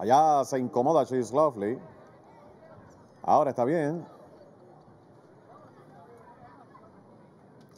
Allá se incomoda She's Lovely. Ahora está bien.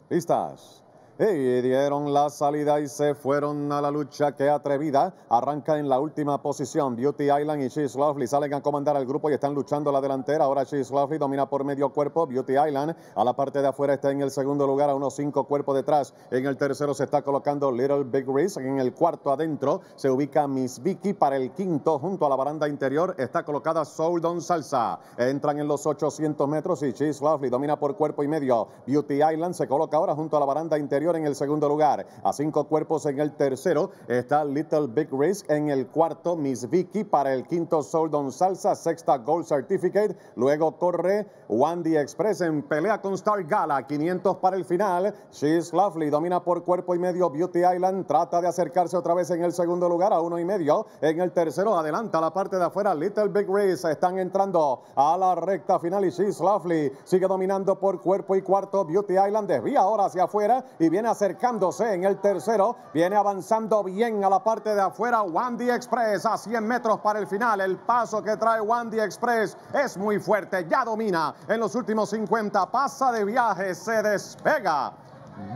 Listas. Y dieron la salida y se fueron a la lucha. Qué atrevida. Arranca en la última posición. Beauty Island y She's Lovely salen a comandar al grupo y están luchando la delantera. Ahora She's Lovely domina por medio cuerpo. Beauty Island a la parte de afuera está en el segundo lugar, a unos cinco cuerpos detrás. En el tercero se está colocando Little Big Risk. En el cuarto adentro se ubica Miss Vicky. Para el quinto, junto a la baranda interior, está colocada Soul Don Salsa. Entran en los 800 metros y She's Lovely domina por cuerpo y medio. Beauty Island se coloca ahora junto a la baranda interior en el segundo lugar. A cinco cuerpos en el tercero está Little Big Risk. En el cuarto, Miss Vicky. Para el quinto, Soldon Salsa. Sexta, Gold Certificate. Luego corre Wandy Express en pelea con Star Gala. 500 para el final. She's Lovely domina por cuerpo y medio. Beauty Island trata de acercarse otra vez en el segundo lugar a uno y medio. En el tercero, adelanta la parte de afuera. Little Big Risk. Están entrando a la recta final y She's Lovely sigue dominando por cuerpo y cuarto. Beauty Island desvía ahora hacia afuera y viene acercándose en el tercero, viene avanzando bien a la parte de afuera Wandy Express a 100 metros para el final. El paso que trae Wandy Express es muy fuerte, ya domina en los últimos 50, pasa de viaje, se despega.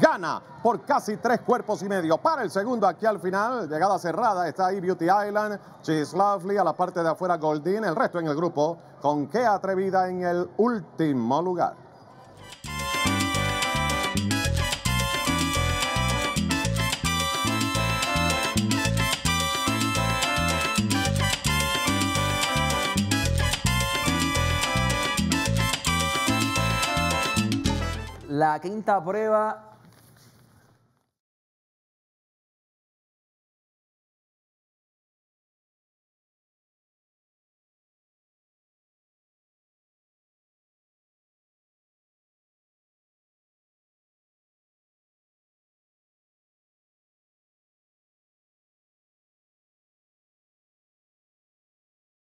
Gana por casi tres cuerpos y medio. Para el segundo aquí al final, llegada cerrada, está ahí Beauty Island, She's Lovely, a la parte de afuera Goldin, el resto en el grupo, con qué atrevida en el último lugar. La quinta prueba